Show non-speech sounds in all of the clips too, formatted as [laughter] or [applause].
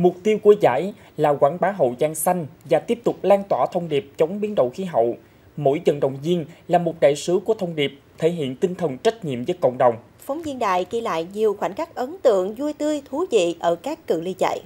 Mục tiêu của giải là quảng bá Hậu Giang xanh và tiếp tục lan tỏa thông điệp chống biến đổi khí hậu. Mỗi vận động viên là một đại sứ của thông điệp, thể hiện tinh thần trách nhiệm với cộng đồng. Phóng viên đài ghi lại nhiều khoảnh khắc ấn tượng, vui tươi, thú vị ở các cự ly chạy.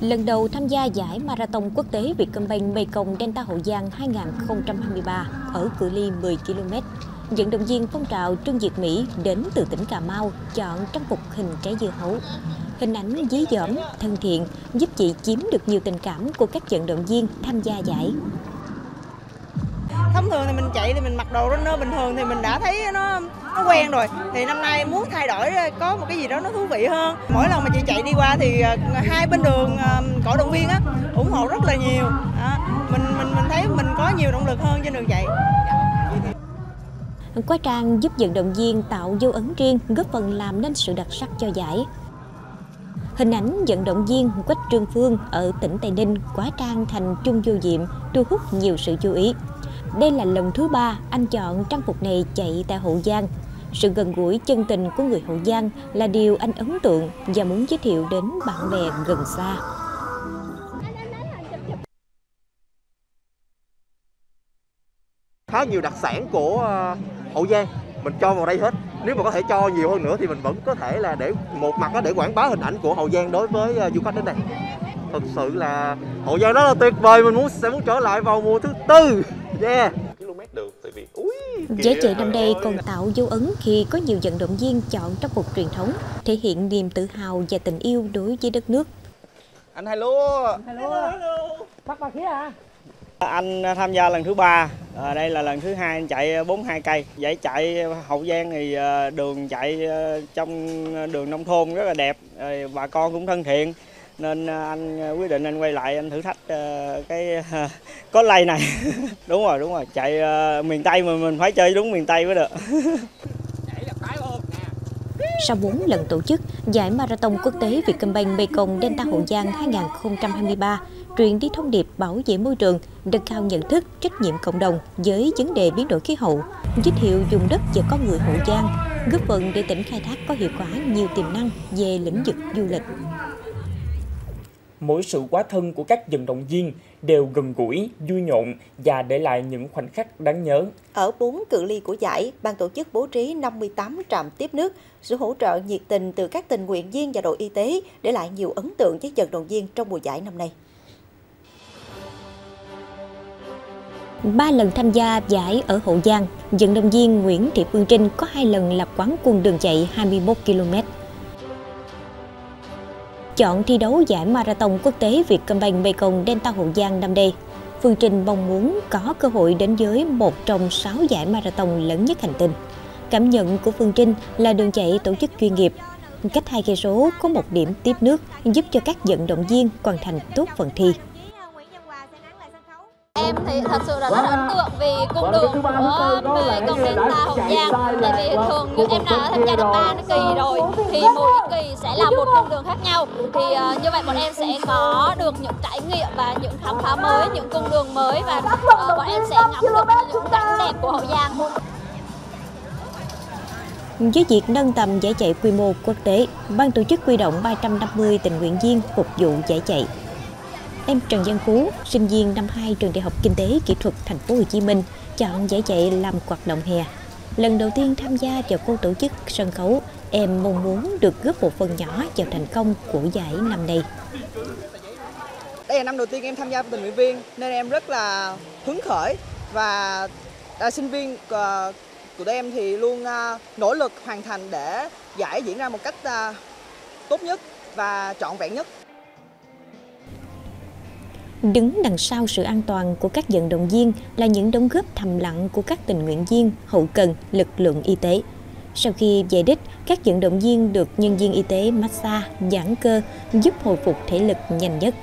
Lần đầu tham gia giải Marathon quốc tế Vietcombank Mekong Delta Hậu Giang 2023 ở cự ly 10 km, vận động viên phong trào Trương Diệt Mỹ đến từ tỉnh Cà Mau chọn trang phục hình trái dưa hấu. Hình ảnh dí dỏm, thân thiện giúp chị chiếm được nhiều tình cảm của các vận động viên tham gia giải. Thông thường thì mình chạy thì mình mặc đồ runner bình thường thì mình đã thấy nó nó quen rồi. Thì năm nay muốn thay đổi có một cái gì đó nó thú vị hơn. Mỗi lần mà chị chạy đi qua thì à, hai bên đường à, cổ động viên á ủng hộ rất là nhiều. Mình mình mình thấy mình có nhiều động lực hơn trên đường chạy. Quá trang giúp vận động viên tạo dấu ấn riêng, góp phần làm nên sự đặc sắc cho giải. Hình ảnh vận động viên Quách Trương Phương ở tỉnh Tây Ninh quá trang thành chung vô diệm, thu hút nhiều sự chú ý. Đây là lần thứ ba anh chọn trang phục này chạy tại Hậu Giang. Sự gần gũi chân tình của người Hậu Giang là điều anh ấn tượng và muốn giới thiệu đến bạn bè gần xa. Khá nhiều đặc sản của ờ, Hậu Giang mình cho vào đây hết. Nếu mà có thể cho nhiều hơn nữa thì mình vẫn có thể là để một mặt đó để quảng bá hình ảnh của Hậu Giang đối với ờ, du khách đến đây. Thực sự là Hậu Giang rất là tuyệt vời, mình muốn sẽ muốn trở lại vào mùa thứ tư. Yeah. Giải chạy năm nay còn tạo dấu ấn khi có nhiều vận động viên chọn trang phục truyền thống, thể hiện niềm tự hào và tình yêu đối với đất nước. Anh hai lúa. Hai lúa. Bắt bà khía à? Anh tham gia lần thứ ba, à, đây là lần thứ hai anh chạy ờ, 42 cây. Giải chạy ờ, Hậu Giang thì đường chạy trong đường nông thôn rất là đẹp, bà con cũng thân thiện. Nên anh quyết định anh quay lại anh thử thách cái [laughs] có lay này. [laughs] Đúng rồi đúng rồi. Chạy miền tây mà mình phải chơi đúng miền tây mới được. [laughs] Sau 4 lần tổ chức, giải Marathon quốc tế Vietcombank Mekong Delta Hậu Giang 2023 truyền đi thông điệp bảo vệ môi trường, nâng cao nhận thức, trách nhiệm cộng đồng với vấn đề biến đổi khí hậu, giới thiệu dùng đất và con người Hậu Giang, góp phần để tỉnh khai thác có hiệu quả nhiều tiềm năng về lĩnh vực du lịch mỗi sự quá thân của các vận động viên đều gần gũi, vui nhộn và để lại những khoảnh khắc đáng nhớ. Ở bốn cự ly của giải, ban tổ chức bố trí 58 trạm tiếp nước, sự hỗ trợ nhiệt tình từ các tình nguyện viên và đội y tế để lại nhiều ấn tượng với vận động viên trong mùa giải năm nay. Ba lần tham gia giải ở Hậu Giang, vận động viên Nguyễn Thị Phương Trinh có hai lần là quán quân đường chạy 21 km chọn thi đấu giải marathon quốc tế Vietcombank Mekong Delta Hậu Giang năm nay. Phương Trình mong muốn có cơ hội đến với một trong sáu giải marathon lớn nhất hành tinh. Cảm nhận của Phương Trinh là đường chạy tổ chức chuyên nghiệp. Cách hai cây số có một điểm tiếp nước giúp cho các vận động viên hoàn thành tốt phần thi. Em thì thật sự là rất ấn tượng vì cung đường của về công viên ta Hậu Giang. tại vì thường như em đã tham gia được ba kỳ rồi thì mỗi kỳ sẽ là một cung đường khác nhau. Thì uh, như vậy bọn em sẽ có được những trải nghiệm và những khám phá mới những cung đường mới và uh, bọn em sẽ ngắm được những cảnh đẹp của Hậu Giang. Với việc nâng tầm giải chạy quy mô quốc tế, ban tổ chức huy động 350 tình nguyện viên phục vụ giải chạy. Em Trần Văn Phú, sinh viên năm 2 trường Đại học Kinh tế Kỹ thuật Thành phố Hồ Chí Minh, chọn giải chạy làm hoạt động hè. Lần đầu tiên tham gia vào cô tổ chức sân khấu, em mong muốn được góp một phần nhỏ vào thành công của giải năm nay. Đây là năm đầu tiên em tham gia tình nguyện viên nên em rất là hứng khởi và à, sinh viên à, của tụi em thì luôn à, nỗ lực hoàn thành để giải diễn ra một cách à, tốt nhất và trọn vẹn nhất. Đứng đằng sau sự an toàn của các vận động viên là những đóng góp thầm lặng của các tình nguyện viên, hậu cần, lực lượng y tế. Sau khi về đích, các vận động viên được nhân viên y tế massage, giãn cơ, giúp hồi phục thể lực nhanh nhất.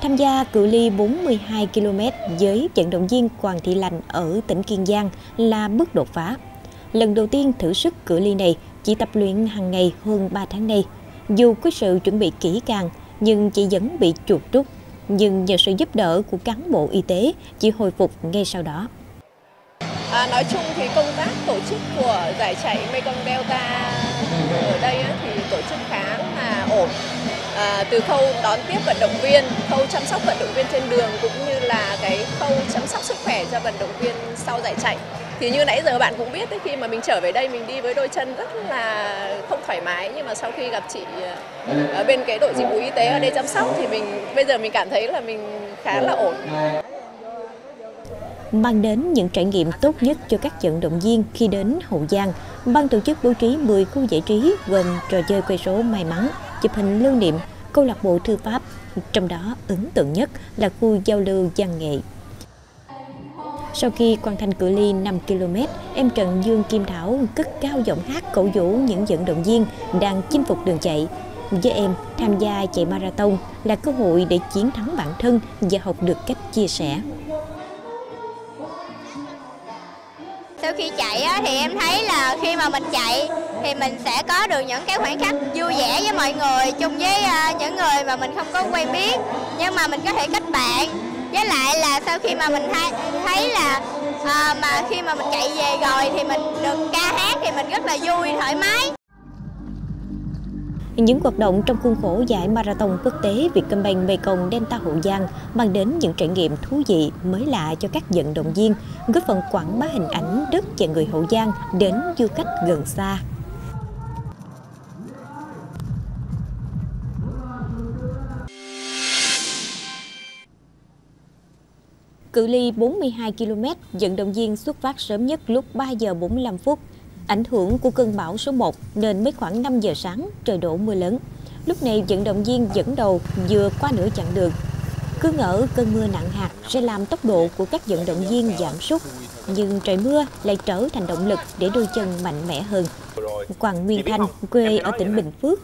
Tham gia cự ly 42 km với vận động viên Hoàng Thị Lành ở tỉnh Kiên Giang là bước đột phá. Lần đầu tiên thử sức cự ly này, chỉ tập luyện hàng ngày hơn 3 tháng nay. Dù có sự chuẩn bị kỹ càng, nhưng chị vẫn bị chuột rút. Nhưng nhờ sự giúp đỡ của cán bộ y tế, chị hồi phục ngay sau đó. À, nói chung thì công tác tổ chức của giải chạy Mekong Delta ở đây á, thì tổ chức khá là ổn. À, từ khâu đón tiếp vận động viên, khâu chăm sóc vận động viên trên đường cũng như là cái khâu chăm sóc sức khỏe cho vận động viên sau giải chạy. Thì như nãy giờ bạn cũng biết ấy, khi mà mình trở về đây mình đi với đôi chân rất là không thoải mái nhưng mà sau khi gặp chị ờ, ở bên cái đội dịch vụ y tế ở đây chăm sóc thì mình bây giờ mình cảm thấy là mình khá là ổn mang đến những trải nghiệm tốt nhất cho các vận động viên khi đến Hậu Giang. Ban tổ chức bố trí 10 khu giải trí gồm trò chơi quay số may mắn, chụp hình lưu niệm, câu lạc bộ thư pháp, trong đó ấn tượng nhất là khu giao lưu văn nghệ. Sau khi hoàn thành cự ly 5 km, em Trần Dương Kim Thảo cất cao giọng hát cổ vũ những vận động viên đang chinh phục đường chạy. Với em, tham gia chạy marathon là cơ hội để chiến thắng bản thân và học được cách chia sẻ. Sau khi chạy á, thì em thấy là khi mà mình chạy thì mình sẽ có được những cái khoảnh khắc vui vẻ với mọi người chung với à, những người mà mình không có quen biết nhưng mà mình có thể kết bạn với lại là sau khi mà mình thấy, thấy là à, mà khi mà mình chạy về rồi thì mình được ca hát thì mình rất là vui thoải mái những hoạt động trong khuôn khổ giải marathon quốc tế Vietcombank Mekong Delta Hậu Giang mang đến những trải nghiệm thú vị mới lạ cho các vận động viên, góp phần quảng bá hình ảnh đất và người Hậu Giang đến du khách gần xa. Cự ly 42 km, vận động viên xuất phát sớm nhất lúc 3 giờ 45 phút. Ảnh hưởng của cơn bão số 1 nên mới khoảng 5 giờ sáng trời đổ mưa lớn. Lúc này vận động viên dẫn đầu vừa qua nửa chặng đường. Cứ ngỡ cơn mưa nặng hạt sẽ làm tốc độ của các vận động viên giảm sút, nhưng trời mưa lại trở thành động lực để đôi chân mạnh mẽ hơn. Quang Nguyên Thanh, quê ở tỉnh Bình Phước,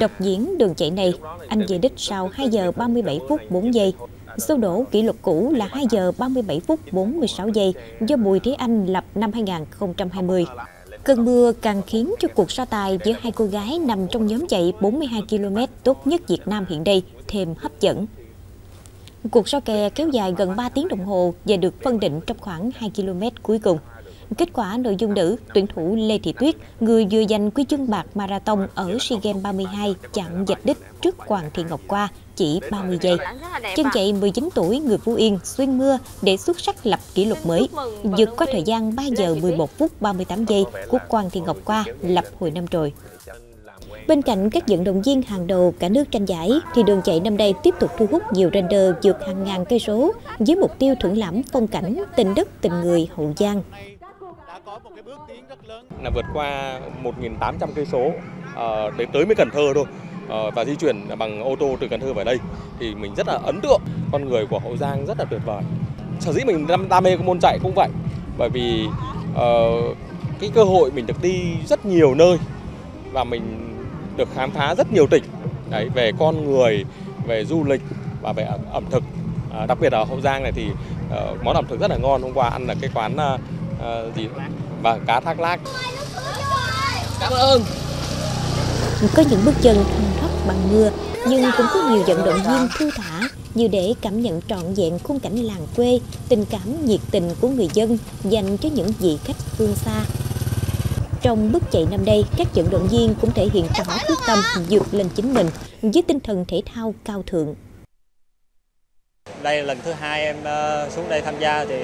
độc diễn đường chạy này, anh về đích sau 2 giờ 37 phút 4 giây. Số đổ kỷ lục cũ là 2 giờ 37 phút 46 giây do Bùi Thế Anh lập năm 2020. Cơn mưa càng khiến cho cuộc so tài giữa hai cô gái nằm trong nhóm chạy 42 km tốt nhất Việt Nam hiện đây thêm hấp dẫn. Cuộc so kè kéo dài gần 3 tiếng đồng hồ và được phân định trong khoảng 2 km cuối cùng. Kết quả nội dung nữ, tuyển thủ Lê Thị Tuyết, người vừa giành quy chương bạc marathon ở SEA Games 32 chặn dạch đích trước Hoàng Thị Ngọc Qua chỉ 30 giây. Chân chạy 19 tuổi người Phú Yên xuyên mưa để xuất sắc lập kỷ lục mới, vượt qua thời gian 3 giờ 11 phút 38 giây của Quang Thị Ngọc Qua lập hồi năm rồi. Bên cạnh các vận động viên hàng đầu cả nước tranh giải, thì đường chạy năm nay tiếp tục thu hút nhiều render vượt hàng ngàn cây số với mục tiêu thưởng lãm phong cảnh tình đất tình người Hậu Giang là vượt qua 1.800 cây số ờ, để tới mới Cần Thơ thôi. Ờ, và di chuyển bằng ô tô từ Cần Thơ về đây. Thì mình rất là ấn tượng. Con người của Hậu Giang rất là tuyệt vời. Sở dĩ mình đam mê cái môn chạy cũng vậy. Bởi vì uh, cái cơ hội mình được đi rất nhiều nơi. Và mình được khám phá rất nhiều tỉnh. Đấy về con người về du lịch và về ẩm, ẩm thực. À, đặc biệt ở Hậu Giang này thì uh, món ẩm thực rất là ngon. Hôm qua ăn là cái quán uh, uh, gì? Và cá thác lác. Cảm ơn. Có những bước chân thăng thoát bằng mưa nhưng cũng có nhiều vận động viên thư thả như để cảm nhận trọn vẹn khung cảnh làng quê tình cảm nhiệt tình của người dân dành cho những vị khách phương xa. Trong bước chạy năm nay, các vận động viên cũng thể hiện rõ quyết tâm vượt lên chính mình với tinh thần thể thao cao thượng. Đây lần thứ hai em ờ, xuống đây tham gia thì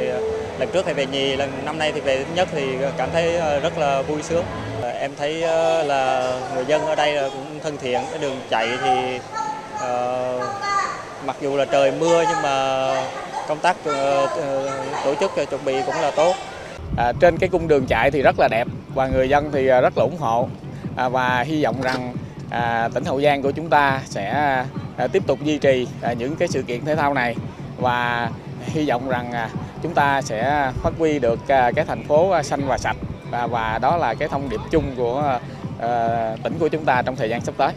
lần trước thì về nhì lần năm nay thì về thứ nhất thì cảm thấy ờ, rất là vui sướng. Ờ, em thấy là người dân ở đây cũng thân thiện cái đường chạy thì uh, mặc dù là trời mưa nhưng mà công tác uh, tổ chức chuẩn bị cũng là tốt. À, trên cái cung đường chạy thì rất là đẹp và người dân thì rất là ủng hộ. À, và hy vọng rằng à, tỉnh Hậu Giang của chúng ta sẽ tiếp tục duy trì à, những cái sự kiện thể thao này và hy vọng rằng à, chúng ta sẽ phát huy được à, cái thành phố à, xanh và sạch và, và đó là cái thông điệp chung của tỉnh của chúng ta trong thời gian sắp tới.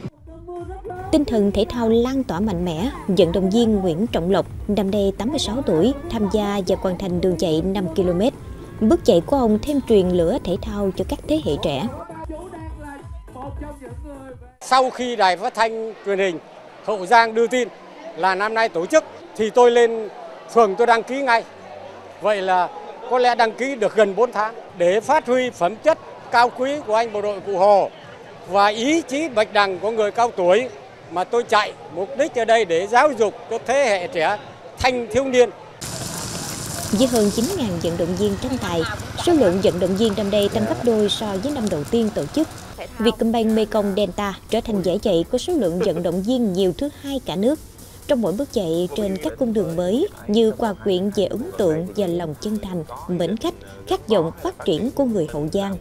Tinh thần thể thao lan tỏa mạnh mẽ, vận động viên Nguyễn Trọng Lộc, năm nay 86 tuổi, tham gia và hoàn thành đường chạy 5 km. Bước chạy của ông thêm truyền lửa thể thao cho các thế hệ trẻ. Sau khi đài phát thanh truyền hình Hậu Giang đưa tin là năm nay tổ chức thì tôi lên phường tôi đăng ký ngay. Vậy là có lẽ đăng ký được gần 4 tháng để phát huy phẩm chất cao quý của anh bộ đội Cụ Hồ và ý chí bạch đằng của người cao tuổi mà tôi chạy mục đích ở đây để giáo dục cho thế hệ trẻ thanh thiếu niên với hơn 9.000 vận động viên tranh tài, số lượng vận động viên năm đây tăng gấp đôi so với năm đầu tiên tổ chức. Vietcombank Mekong Delta trở thành giải chạy có số lượng vận động viên nhiều thứ hai cả nước. Trong mỗi bước chạy trên các cung đường mới như quà quyện về ấn tượng và lòng chân thành, mến khách, khát vọng phát triển của người Hậu Giang.